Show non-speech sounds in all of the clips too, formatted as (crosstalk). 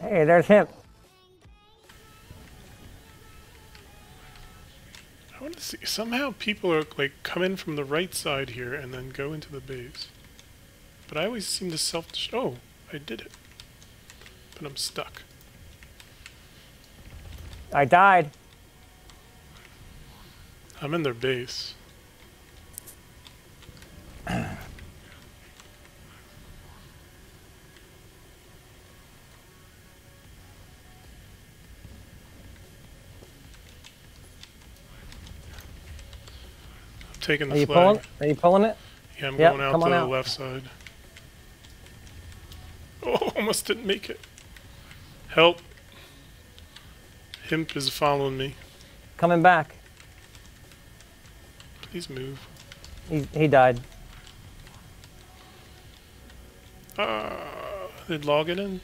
Hey, there's him. I want to see. Somehow people are like come in from the right side here and then go into the base. But I always seem to self. Oh, I did it. But I'm stuck. I died. I'm in their base. Taking the Are you flag. pulling? Are you pulling it? Yeah, I'm Yep, going out to the out. left side. (laughs) Oh, almost didn't make it. Help. Himp is following me. Coming back. Please move. He he died. Uh, did log it in?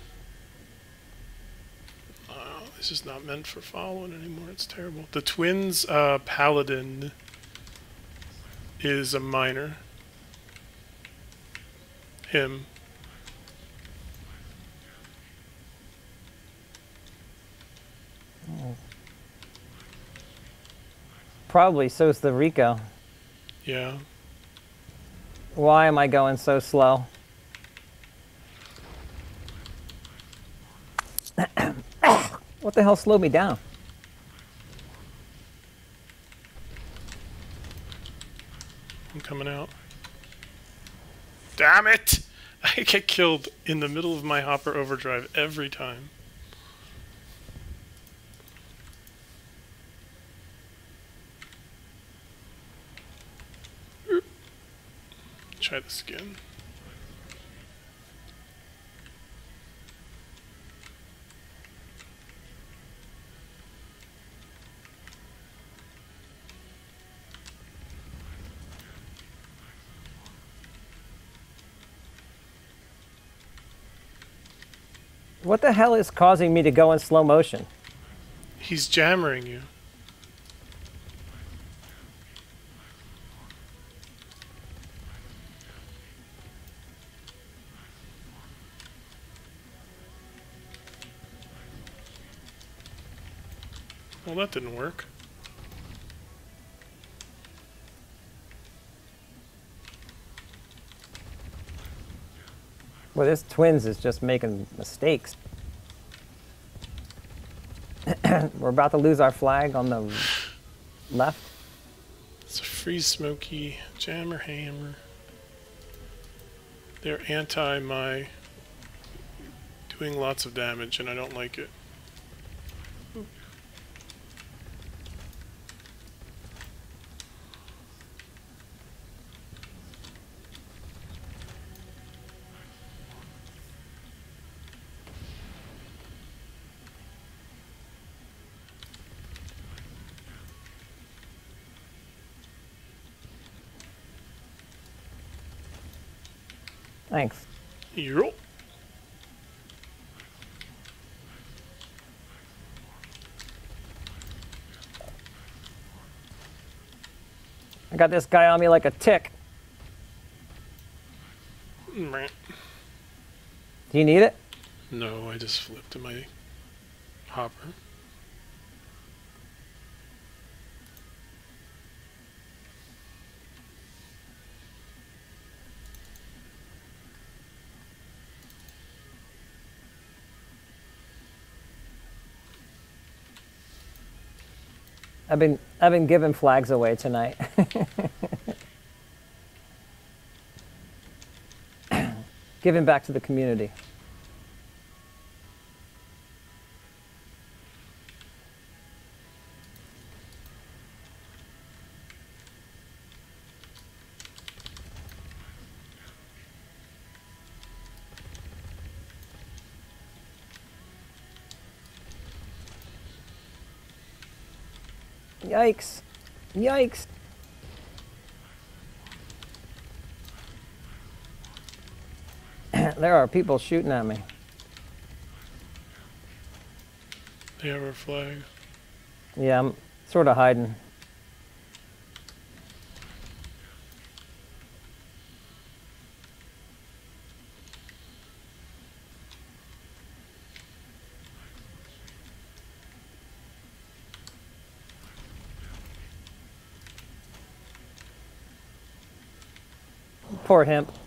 Oh, this is not meant for following anymore. It's terrible. The twins, uh, paladin is a minor. Him. Probably so's the Rico. Yeah. Why am I going so slow? (coughs) what the hell slowed me down? Coming out. Damn it! (laughs) I get killed in the middle of my hopper overdrive every time. Try this again. What the hell is causing me to go in slow motion? He's jammering you. Well, that didn't work. Well, this twins is just making mistakes. (clears throat) We're about to lose our flag on the left. It's a free smoky jammer hammer. They're anti my doing lots of damage, and I don't like it. Thanks. Earl. I got this guy on me like a tick. Do you need it? No, I just flipped my hopper. I've been I've been giving flags away tonight. (laughs) giving back to the community. Yikes. Yikes. (clears throat) there are people shooting at me. They have our flag. Yeah, I'm sort of hiding. Poor hemp.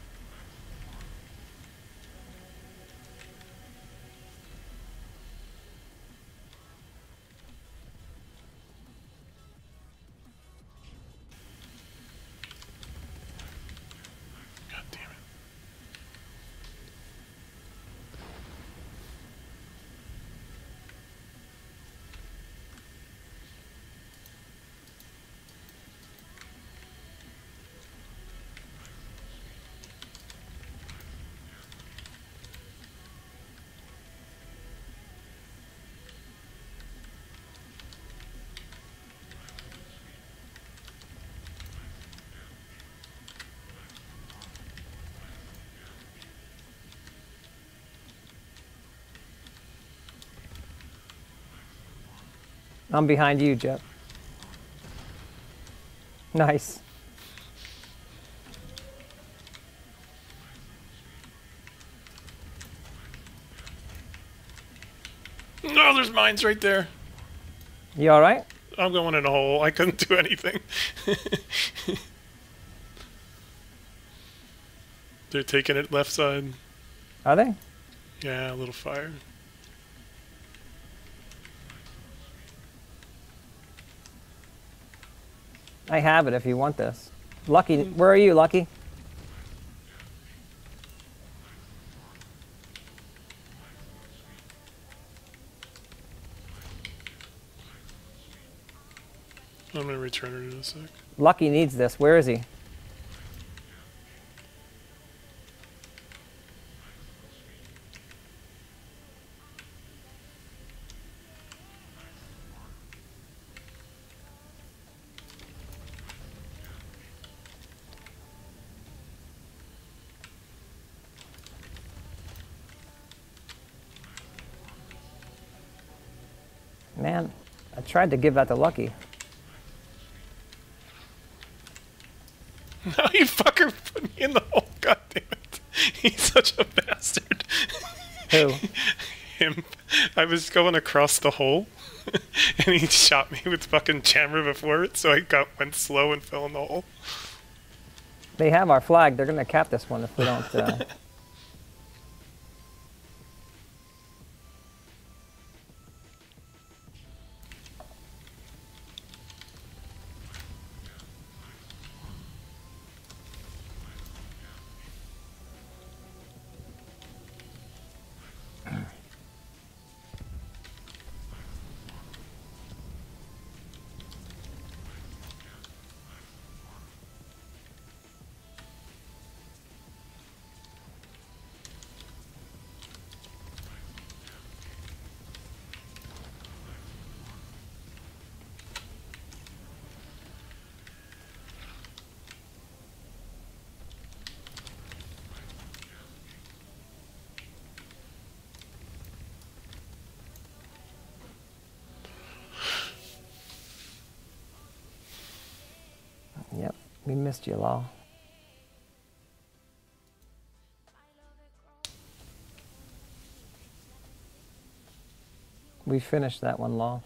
I'm behind you, Jep. Nice. No, there's mines right there. You all right? I'm going in a hole. I couldn't do anything. (laughs) They're taking it left side. Are they? Yeah, a little fire. I have it if you want this. Lucky, where are you, Lucky? I'm gonna return it in a sec. Lucky needs this. Where is he? Man, I tried to give that to Lucky. No, (laughs) you fucker put me in the hole. God damn it. He's such a bastard. Who? (laughs) Him. I was going across the hole, (laughs) and he shot me with fucking jammer before it, so I got went slow and fell in the hole. They have our flag. They're gonna cap this one if we don't. Uh... we missed you, Law. We finished that one, Law.